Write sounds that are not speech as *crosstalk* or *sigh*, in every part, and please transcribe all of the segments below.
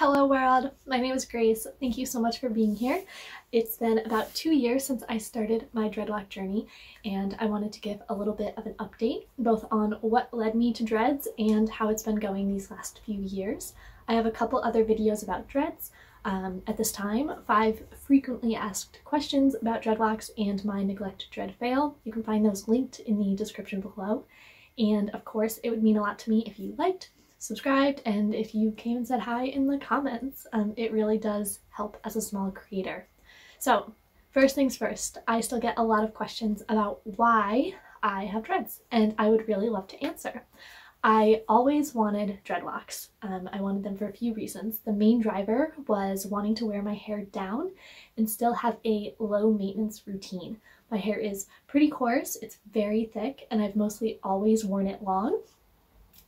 Hello world, my name is Grace. Thank you so much for being here. It's been about two years since I started my dreadlock journey and I wanted to give a little bit of an update both on what led me to dreads and how it's been going these last few years. I have a couple other videos about dreads. Um, at this time, five frequently asked questions about dreadlocks and my neglect dread fail. You can find those linked in the description below. And of course, it would mean a lot to me if you liked, subscribed and if you came and said hi in the comments. Um, it really does help as a small creator. So first things first, I still get a lot of questions about why I have dreads and I would really love to answer. I always wanted dreadlocks. Um, I wanted them for a few reasons. The main driver was wanting to wear my hair down and still have a low maintenance routine. My hair is pretty coarse, it's very thick, and I've mostly always worn it long.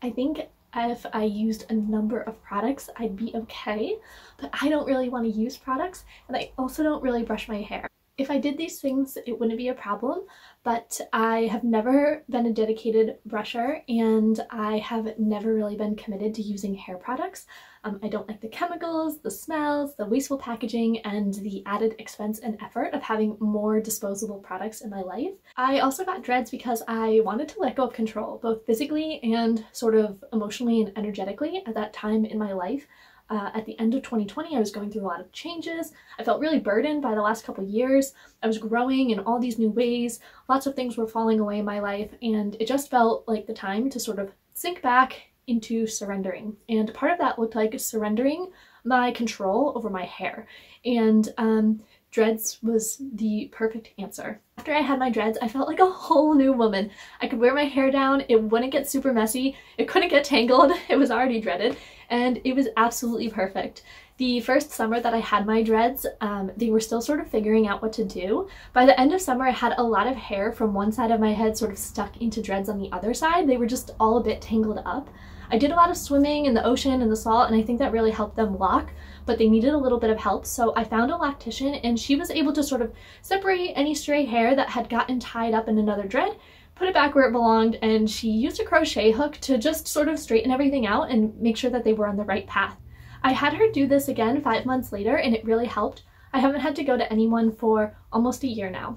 I think if I used a number of products, I'd be okay, but I don't really want to use products and I also don't really brush my hair. If I did these things, it wouldn't be a problem, but I have never been a dedicated brusher and I have never really been committed to using hair products. Um, I don't like the chemicals, the smells, the wasteful packaging, and the added expense and effort of having more disposable products in my life. I also got dreads because I wanted to let go of control, both physically and sort of emotionally and energetically at that time in my life. Uh, at the end of 2020, I was going through a lot of changes. I felt really burdened by the last couple years. I was growing in all these new ways. Lots of things were falling away in my life, and it just felt like the time to sort of sink back into surrendering. And part of that looked like surrendering my control over my hair. And um, dreads was the perfect answer. After I had my dreads, I felt like a whole new woman. I could wear my hair down, it wouldn't get super messy, it couldn't get tangled, *laughs* it was already dreaded, and it was absolutely perfect. The first summer that I had my dreads, um, they were still sort of figuring out what to do. By the end of summer, I had a lot of hair from one side of my head sort of stuck into dreads on the other side. They were just all a bit tangled up. I did a lot of swimming in the ocean and the salt, and I think that really helped them lock, but they needed a little bit of help. So I found a loctician, and she was able to sort of separate any stray hair that had gotten tied up in another dread put it back where it belonged, and she used a crochet hook to just sort of straighten everything out and make sure that they were on the right path. I had her do this again five months later, and it really helped. I haven't had to go to anyone for almost a year now.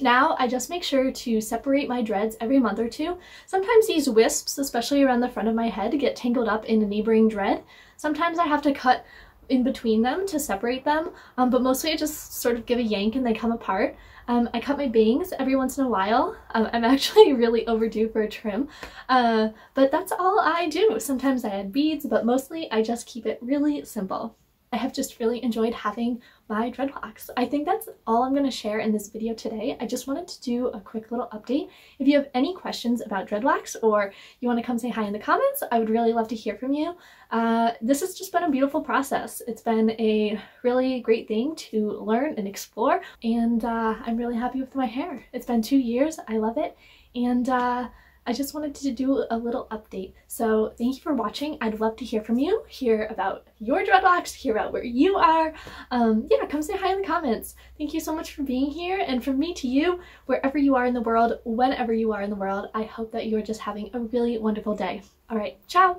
Now I just make sure to separate my dreads every month or two. Sometimes these wisps, especially around the front of my head, get tangled up in a neighboring dread. Sometimes I have to cut in between them to separate them, um, but mostly I just sort of give a yank and they come apart. Um, I cut my bangs every once in a while. Um, I'm *laughs* actually really overdue for a trim, uh, but that's all I do. Sometimes I add beads, but mostly I just keep it really simple. I have just really enjoyed having my dreadlocks. I think that's all I'm going to share in this video today. I just wanted to do a quick little update. If you have any questions about dreadlocks or you want to come say hi in the comments, I would really love to hear from you. Uh, this has just been a beautiful process. It's been a really great thing to learn and explore and uh, I'm really happy with my hair. It's been two years. I love it and uh, I just wanted to do a little update. So thank you for watching. I'd love to hear from you, hear about your dreadlocks, hear about where you are. Um, yeah, come say hi in the comments. Thank you so much for being here. And from me to you, wherever you are in the world, whenever you are in the world, I hope that you are just having a really wonderful day. All right, ciao.